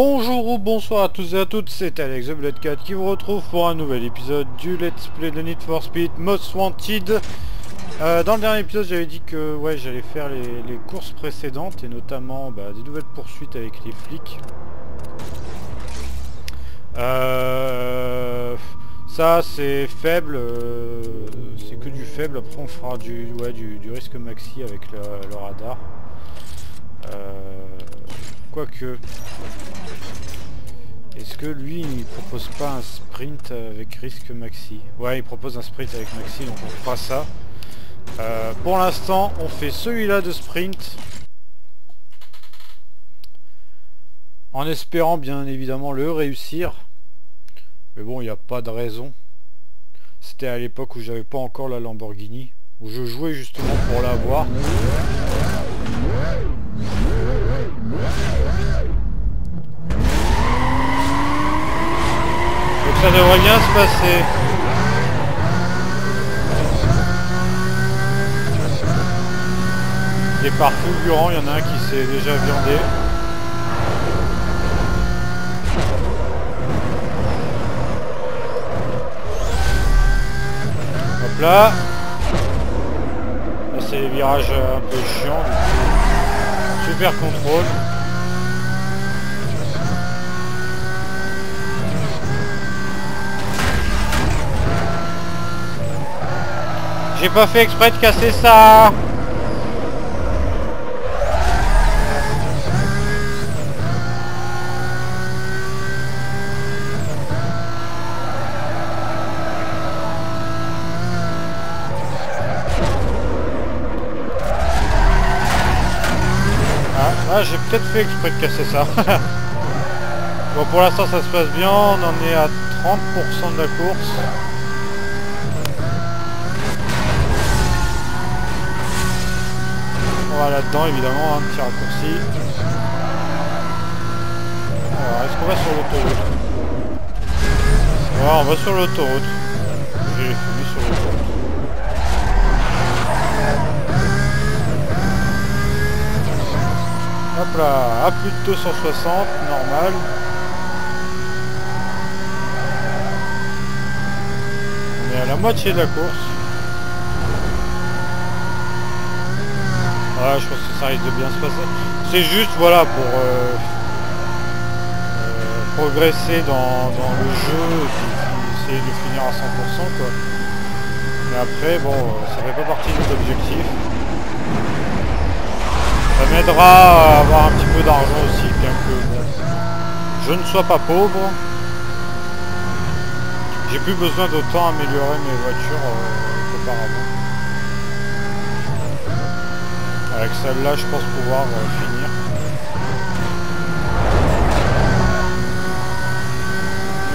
Bonjour ou bonsoir à tous et à toutes, c'est Alex the Blood Cat qui vous retrouve pour un nouvel épisode du Let's Play de Need for Speed Most Wanted. Euh, dans le dernier épisode j'avais dit que ouais j'allais faire les, courses précédentes et notamment bah, des nouvelles poursuites avec les flics. Euh, ça c'est faible, euh, c'est que du faible, après on fera du, ouais, du, risque maxi avec le, radar. Quoique... Est-ce que lui, il propose pas un sprint avec risque maxi? Ouais, il propose un sprint avec maxi, donc on fera ça. Euh, pour l'instant, on fait celui-là de sprint. En espérant bien évidemment le réussir. Mais bon, il n'y a pas de raison. C'était à l'époque où j'avais pas encore la Lamborghini. Où je jouais justement pour l'avoir. Ça devrait bien se passer. Départ fulgurant, il y en a un qui s'est déjà viandé. Hop là. Là c'est les virages un peu chiants. Super contrôle. J'ai pas fait exprès de casser ça Ah, ah j'ai peut-être fait exprès de casser ça. bon pour l'instant ça se passe bien, on en est à 30% de la course. Là-dedans évidemment, un petit raccourci. Alors est-ce qu'on va sur l'autoroute? On va sur l'autoroute. J'ai sur l'autoroute. Hop là, à plus de 260, normal. On est à la moitié de la course. Je pense que ça risque de bien se passer. C'est juste, voilà, pour euh, euh, progresser dans, le jeu essayer de finir à 100%, quoi. Mais après, bon, ça fait pas partie des objectifs. Ça m'aidera à avoir un petit peu d'argent aussi, bien que je ne sois pas pauvre. J'ai plus besoin d'autant améliorer mes voitures euh, qu'auparavant. Avec celle-là, je pense pouvoir euh, finir.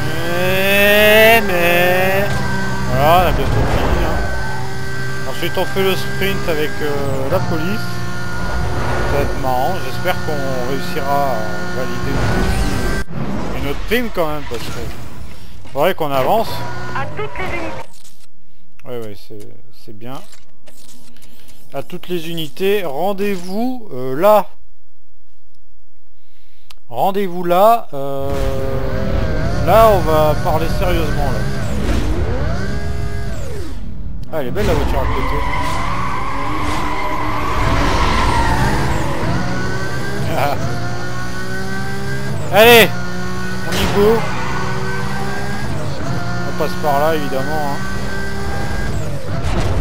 Mais, mais... Voilà, on a bientôt fini. Hein. Ensuite, on fait le sprint avec euh, la police. Ça va être marrant. J'espère qu'on réussira à valider le défi et notre prime quand même, parce que... Faudrait qu'on avance. À toutes les unités. C'est bien à toutes les unités. Rendez-vous euh, là. Rendez-vous là. Euh, là, on va parler sérieusement. Là. Ah, elle est belle la voiture à côté. Ah. Allez, on y go. On passe par là, évidemment. Hein.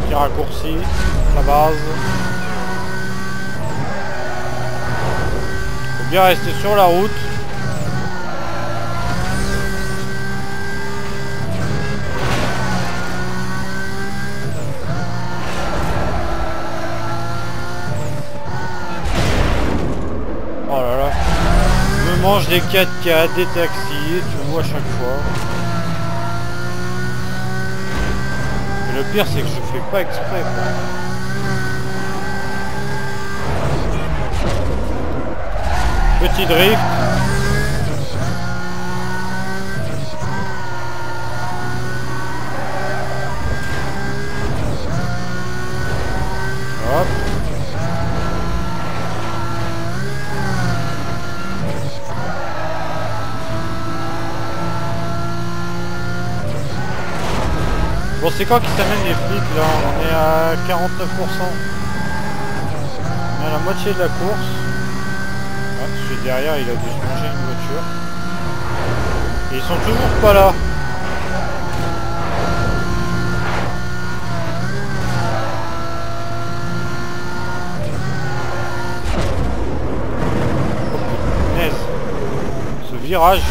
Petit raccourci la base. Faut bien rester sur la route. Oh là là. Je me mange des 4x4, des taxis, tu vois à chaque fois. Le pire c'est que je fais pas exprès. Petit drift. Hop. Bon c'est quand qui s'amène les flics là? On est à 49% On est à la moitié de la course Derrière il a dû manger une voiture. Ils sont toujours pas là. Oh. Ce virage.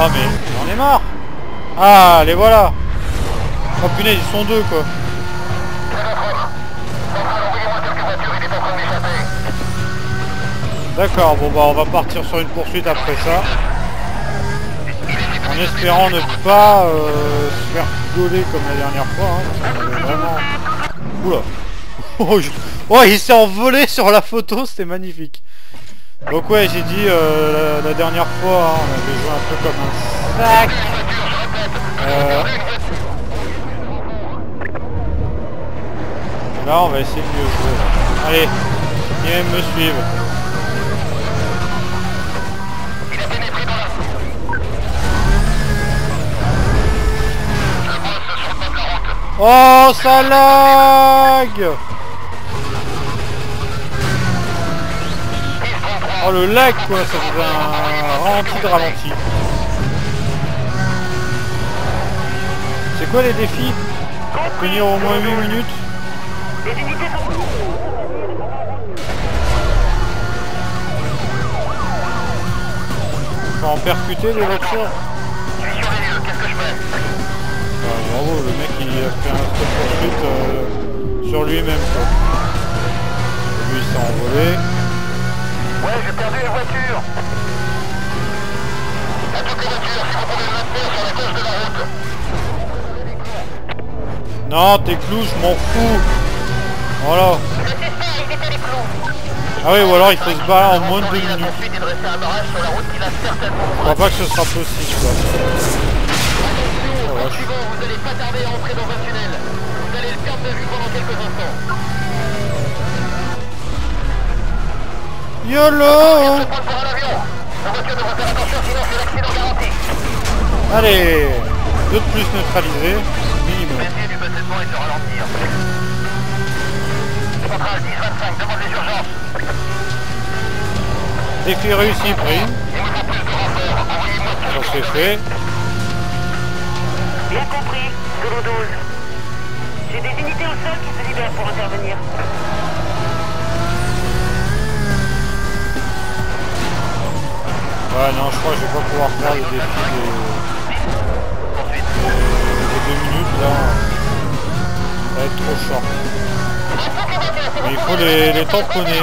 Ah mais j'en ai marre Ah les voilà Oh punaise ils sont deux quoi D'accord, bon bah on va partir sur une poursuite après ça. En espérant ne pas euh, se faire gauler comme la dernière fois. hein, vraiment... Oula Oh, oh, il s'est envolé sur la photo, c'était magnifique. Donc ouais, j'ai dit euh, la, dernière fois, hein, on avait joué un peu comme un sac. Euh, Là, on va essayer de mieux jouer. Allez, viens me suivre. Oh, ça lag Oh, le lag, quoi, ça faisait un ralenti de ralenti. C'est quoi les défis? Tenir au moins 8 minutes Les unités sont... En percuter les voitures Ah, Bravo, le mec il a fait un stop poursuite euh, sur lui-même quoi. Lui il s'est envolé. Ouais, j'ai perdu si vous pouvez maintenir sur la gauche de la route. Non, tes clous, je m'en fous. Voilà. Les clous. Ah oui, ou alors il faut se barrer en moins de 2 Il a minutes. Je crois pas que ce sera possible quoi. Au vache. suivant, vous allez pas tarder à entrer dans de ralentir. Centrale 10-25, demande les urgences. Défi réussi, pris. Plus de Ça c'est fait. Bien compris, Zulu 12. J'ai des unités au sol qui se libèrent pour intervenir. Ouais non, je crois que je vais pas pouvoir faire le défi des, des- deux minutes là. Ça va être trop short. Mais il faut les, les tamponner.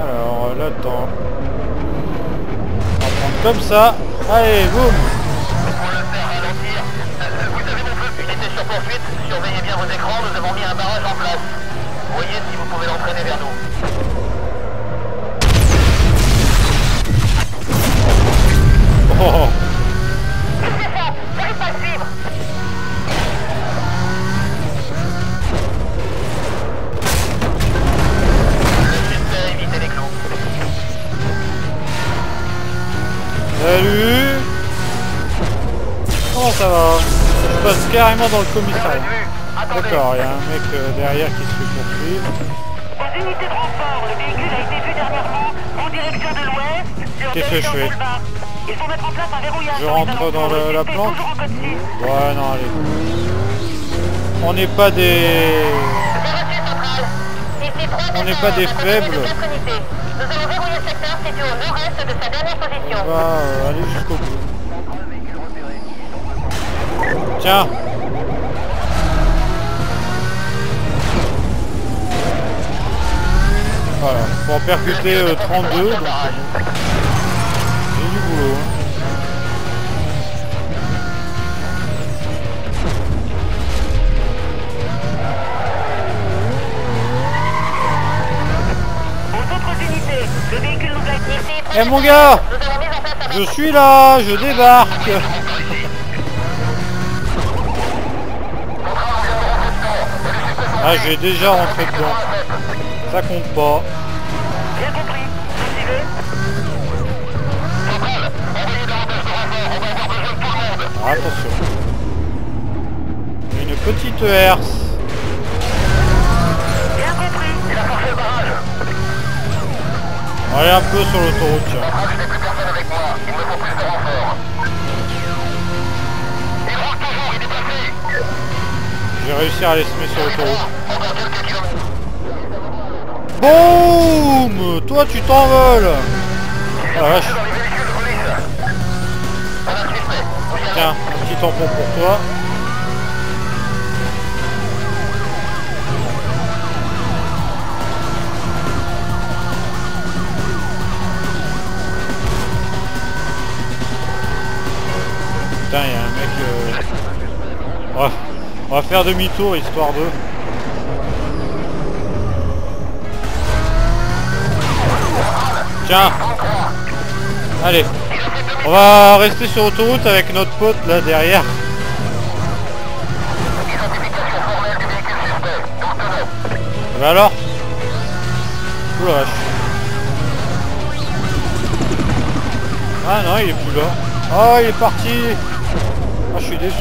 Alors là-dedans. On va prendre comme ça. Allez, boum surveillez bien vos écrans, nous avons mis un barrage en place. Voyez si vous pouvez l'entraîner vers nous. Oh, Qu'est-ce que c'est ça J'arrive pas à le suivre Le suspect a évité les clous. Salut Comment ça va Je passe carrément dans le commissariat. D'accord, il y a un mec euh, derrière qui se fait poursuivre. Aux unités de renfort, le véhicule a été vu dernièrement en direction de l'ouest sur Qu'est-ce que je fais? Il faut mettre en place un verrouillage. Je rentre dans le- la 6. Ouais, non, allez. On n'est pas des... On n'est pas des faibles. Nous allons verrouiller le secteur situé au nord-est de sa dernière On va euh, aller jusqu'au bout. Tiens Voilà, pour percuter euh, 32, donc c'est bon boulot. Eh mon gars Je suis là, je débarque Ah j'ai déjà rentré dedans. Ça compte pas. Attention. Une petite herse. Bien compris. Il a forcé le barrage. On va aller un peu sur l'autoroute je n'ai plus personne avec moi. Il me faut plus de renforts. Il roule toujours, il est placé. Je vais réussir à les semer sur l'autoroute. Boum Toi tu t'envoles Ah vache. Petit tampon pour toi. Putain, il y a un mec... euh, On, va, faire demi-tour histoire de... Tiens. Allez On va rester sur l'autoroute avec notre pote là derrière. Ah bah alors? Ouh la vache. Ah non, il est plus là. Oh, il est parti Ah, je suis déçu.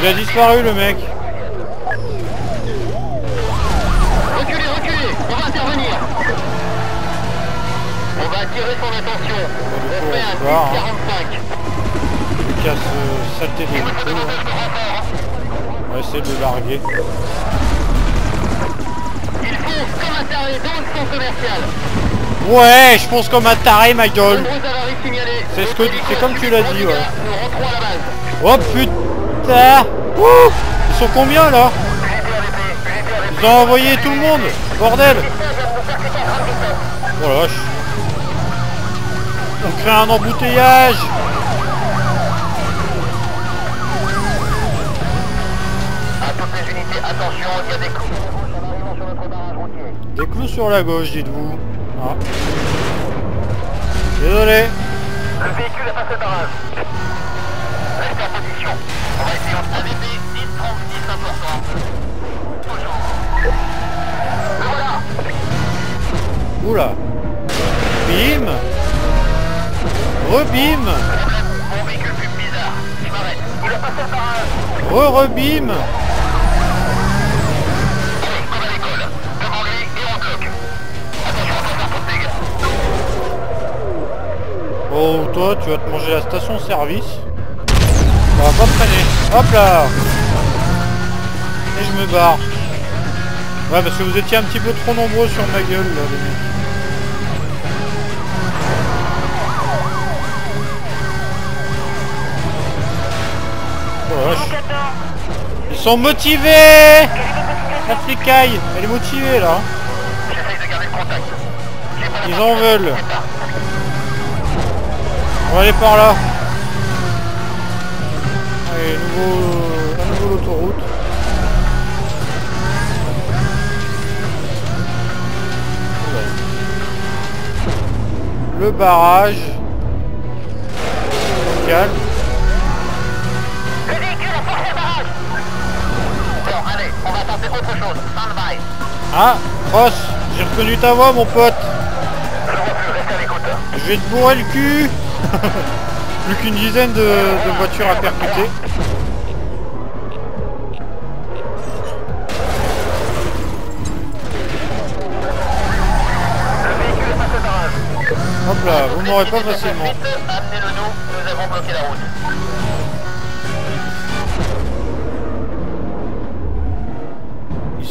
Il a disparu le mec. Va attirer son attention. On fait on un va voir, 10-45. Il casse euh, saleté des renforts. On va essayer de le larguer. Il fonce comme un taré dans le centre commercial. Ouais, je pense comme un taré ma gueule. C'est ce que- c'est comme tu l'as dit, ouais. Oh putain Ouh Ils sont combien là? Ils ont envoyé tout le monde Bordel Oh la vache On crée un embouteillage À toutes les unités, attention, il y a des arrivant sur notre barrage routier. Des clous sur la gauche, dites-vous. Ah. Désolé. Le véhicule a passé le barrage. Restez en position. On va essayer en AVP 10, 30, 10, important. Toujours. Le voilà. Oula. Bim Rebim. Re-rebim. Oh, toi, tu vas te manger la station-service. Ça va pas traîner. Hop là Et je me barre. Ouais, parce que vous étiez un petit peu trop nombreux sur ma gueule, là, les mecs. Oh. Ils sont motivés La flicaille, elle est motivée, là. Ils en veulent. On va aller par là. Allez, nouveau, à nouveau l'autoroute. Le barrage. Calme. Ah, Ross, j'ai reconnu ta voix, mon pote. Je vois plus, restez à l'écoute. Je vais te bourrer le cul. Plus qu'une dizaine de, de voitures à percuter. Hop là, vous m'aurez pas facilement. Amenez-le nous, nous avons bloqué la route.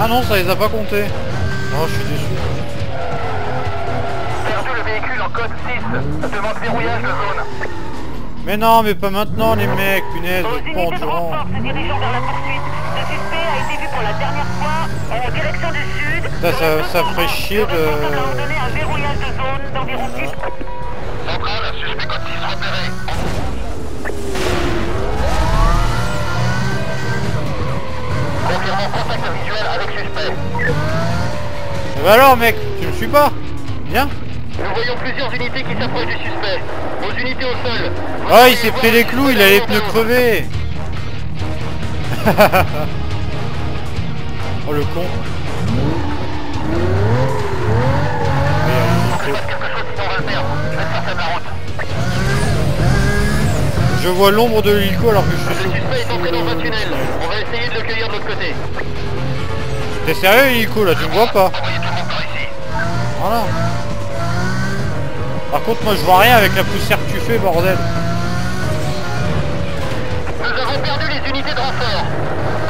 Ah non, ça les a pas comptés. Oh, je suis déçu. Perdu le véhicule en code code 6 demande verrouillage de zone. Mais non, mais pas maintenant les mecs, punaise, Aux unités de endurant. renfort se dirigeant vers la poursuite. Ce suspect a été vu pour la dernière fois en direction du sud. Ça, ça- ça ferait chier de Confirmant contact visuel avec suspect. Eh bah alors mec, tu me suis pas Viens Nous voyons plusieurs unités qui s'approchent du suspect. Aux unités au sol. Oh il s'est pris les clous, il a les pneus crevés Oh le con je le vois l'ombre de l'hélico alors que je Le suis sous... suspect est entré dans un tunnel. T'es sérieux l'hélico là, tu me vois pas. Voilà Par contre moi je vois rien avec la poussière que tu fais bordel Nous avons perdu les unités de renfort.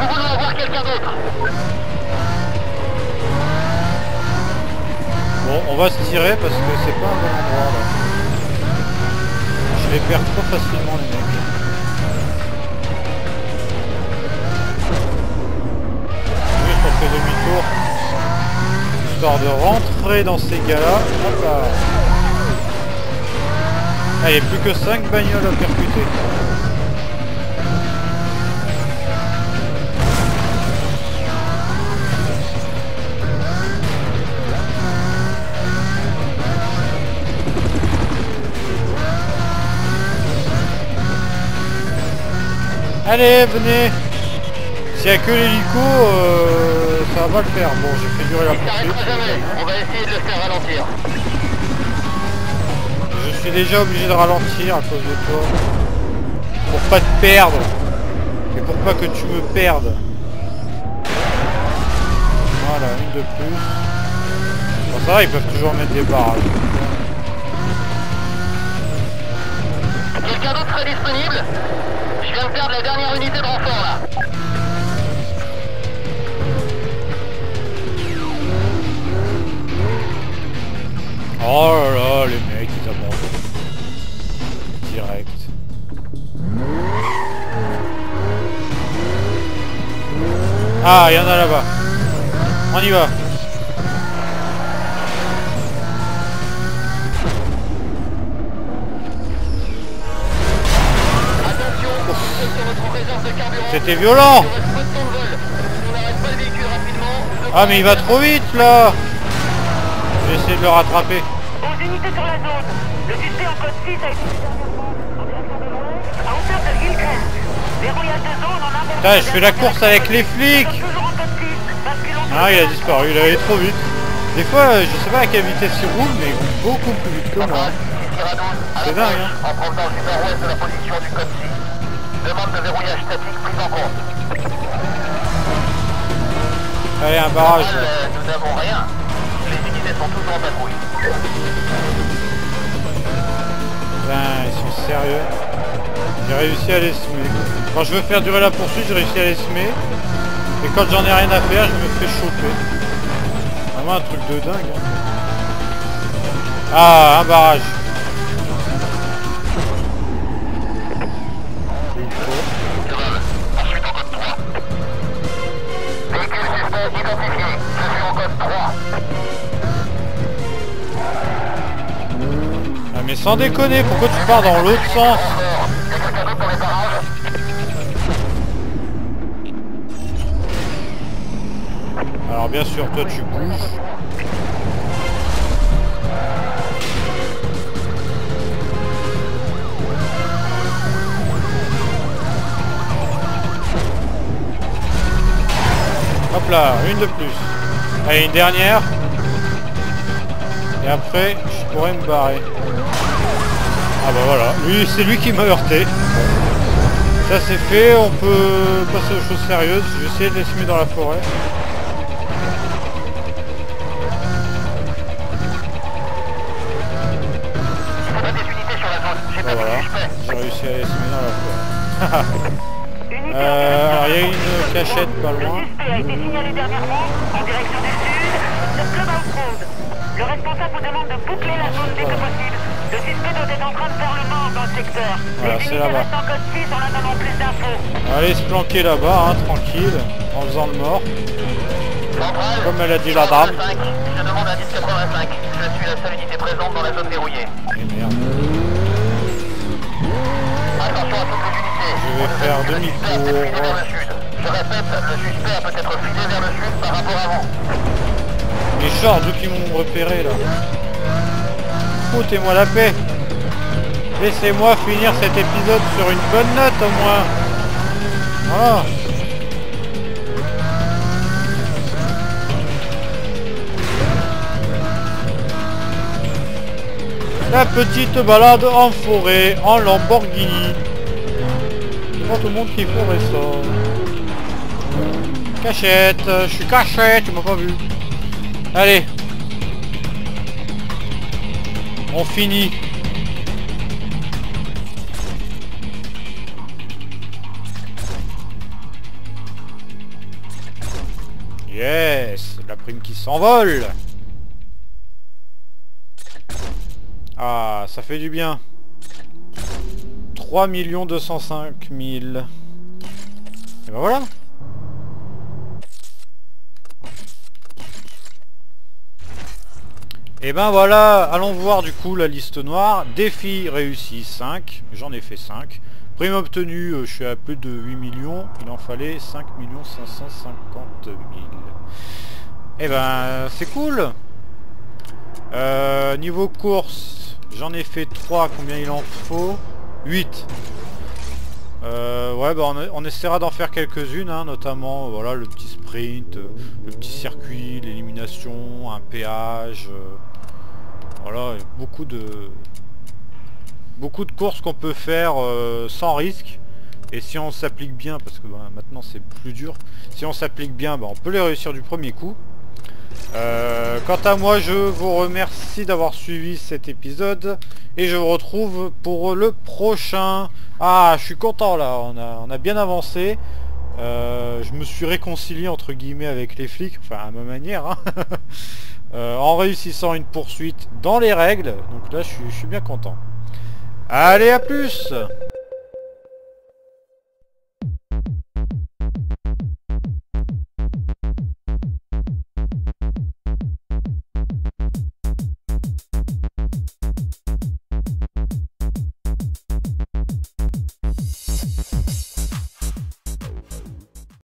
Nous voulons avoir quelqu'un d'autre. Bon on va se tirer parce que c'est pas un bon endroit là Je les perds trop facilement les mecs Histoire de rentrer dans ces gars-là. Ah, il n'y a plus que 5 bagnoles à percuter. Allez, venez S'il n'y a que l'hélico, euh, ça va le faire. Bon, j'ai fait durer la poursuite. jamais. On va essayer de le faire ralentir. Je suis déjà obligé de ralentir à cause de toi. Pour pas te perdre. Et pour pas que tu me perdes. Voilà, une de plus. Bon, ça va, ils peuvent toujours mettre des barrages. Quelqu'un d'autre serait disponible? Je viens de perdre la dernière unité de renfort là. Oh là là, les mecs, ils abandonnent. Direct. Ah, il y en a là-bas. On y va. C'était violent. Ah, mais il va trop vite là. Je vais essayer de le rattraper. Aux unités sur la zone. Le suspect en code 6 a été vu dernièrement en direction de l'ouest, à hauteur de Hillcrest. Verrouillage de zone en avant. Putain, je fais la course avec les flics. Toujours en code 6. basculons sur Ah, il a disparu, il allait trop vite. Des fois, euh, je sais pas à quelle vitesse il roule, mais il roule beaucoup plus vite que moi. C'est dingue, hein. En provenance du nord-ouest de la position du code 6. Demande de verrouillage statique prise en compte. Allez, un barrage. Euh, nous n'avons rien. Ils sont sérieux. J'ai réussi à les semer. Quand je veux faire durer la poursuite, j'ai réussi à les semer. Et quand j'en ai rien à faire, je me fais choper. Vraiment un truc de dingue. hein. Ah, un barrage. Mais sans déconner, pourquoi tu pars dans l'autre sens Alors bien sûr, toi tu bouges. Hop là, une de plus. Allez, une dernière. Et après, je pourrais me barrer. Ah bah voilà, lui c'est lui qui m'a heurté. Ça c'est fait, on peut passer aux choses sérieuses. Je vais essayer de les semer dans la forêt. Vu voilà, j'ai réussi à les semer dans la forêt. Euh, alors il y a une cachette pas loin. a été signalé dernièrement en direction sud. Le responsable vous demande de boucler la zone dès que possible Le suspect doit être en train de faire le mort dans le secteur. Voilà, c'est là-bas. restent en code 6 en attendant plus d'infos. Allez se planquer là-bas, hein, tranquille, en faisant le mort. Centrale, Comme elle a dit la dame. 85, je demande un 1085. Je suis la seule unité présente dans la zone verrouillée. Et merde. Attention à toutes les unités. Je vais faire demi-tour. Je répète, le suspect a peut-être fusé vers le sud par rapport à vous. Les charges qui m'ont repéré là. Foutez-moi la paix. Laissez-moi finir cet épisode sur une bonne note au moins. Voilà. La petite balade en forêt en Lamborghini. C'est pas tout le monde qui ferait ça. Cachette, je suis cachette, tu m'as pas vu. Allez. On finit. Yes, la prime qui s'envole. Ah, ça fait du bien. 3 205 000. Et ben voilà. Et ben voilà, allons voir du coup la liste noire. Défi réussi 5, j'en ai fait 5. Prime obtenue, euh, je suis à plus de 8 millions, il en fallait 5 550 000. Et ben c'est cool. Euh, niveau course, j'en ai fait 3, combien il en faut? 8. Euh, ouais, bah on, essaiera d'en faire quelques-unes, hein, notamment voilà le petit sprint, le petit circuit, l'élimination, un péage. Voilà, beaucoup de beaucoup de courses qu'on peut faire euh, sans risque. Et si on s'applique bien, parce que bah, maintenant c'est plus dur, si on s'applique bien, bah, on peut les réussir du premier coup. Euh, quant à moi, je vous remercie d'avoir suivi cet épisode et je vous retrouve pour le prochain. Ah, je suis content là, on a, on a bien avancé. Euh, je me suis réconcilié entre guillemets avec les flics, enfin à ma manière, hein. Euh, en réussissant une poursuite dans les règles. Donc là, je suis, je suis bien content. Allez, à plus